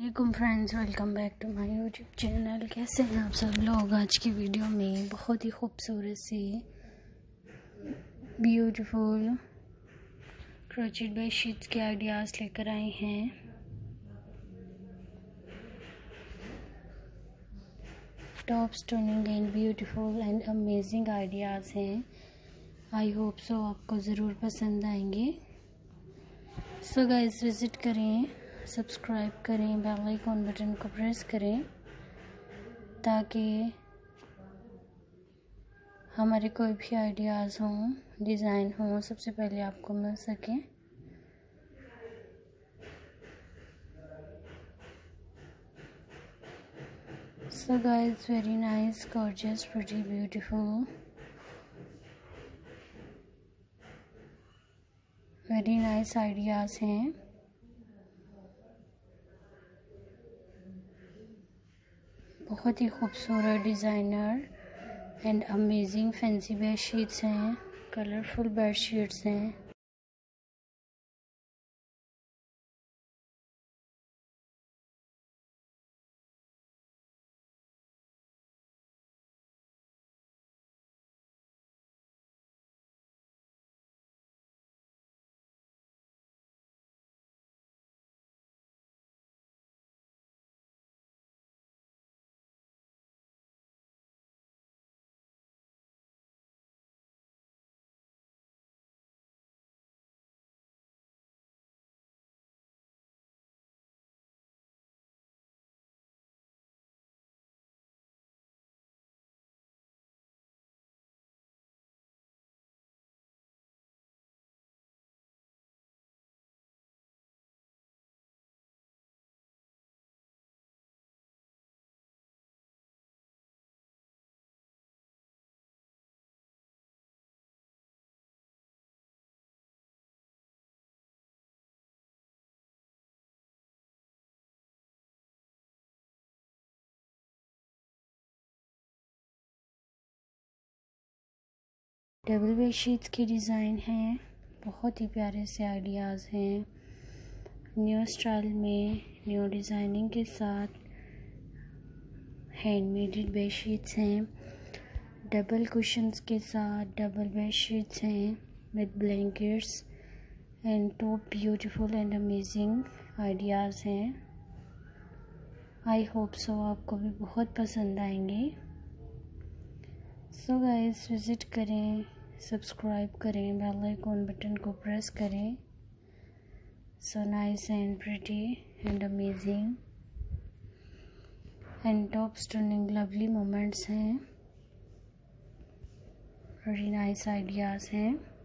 Welcome friends welcome back to my YouTube channel कैसे हैं आप सब लोग? आज की वीडियो में बहुत ही खूबसूरत सी ब्यूटीफुल क्रोचेड बेड शीट्स के आइडियाज़ लेकर आए हैं। Top stunning and beautiful and amazing ideas हैं। आई होप सो आपको ज़रूर पसंद आएँगे। सो गाइस विज़िट करें। सब्सक्राइब करें बेल आइकॉन बटन को प्रेस करें, ताकि हमारे कोई भी आइडियाज़ हों डिज़ाइन हों, सबसे पहले आपको मिल सके। So guys, very nice, gorgeous, pretty, beautiful, very nice ideas हैं। बहुत ही खूबसूरत designer and amazing fancy bed sheets हैं कलरफुल बेड शीट्स हैं। डबल बेड शीट्स की डिज़ाइन हैं, बहुत ही प्यारे से आइडियाज़ हैं। न्यू स्टाइल में, न्यू डिज़ाइनिंग के साथ हैंडमेड बेड शीट्स हैं। डबल कुशंस के साथ डबल बेड शीट्स हैं with blankets and top beautiful and amazing ideas हैं। आई होप सो आपको भी बहुत पसंद आएँगे। सो गाइस, विज़िट करें। सब्सक्राइब करें बेल आइकॉन बटन को प्रेस करें। So nice and pretty and amazing and top stunning lovely moments हैं। वेरी नाइस आइडियाज़ हैं।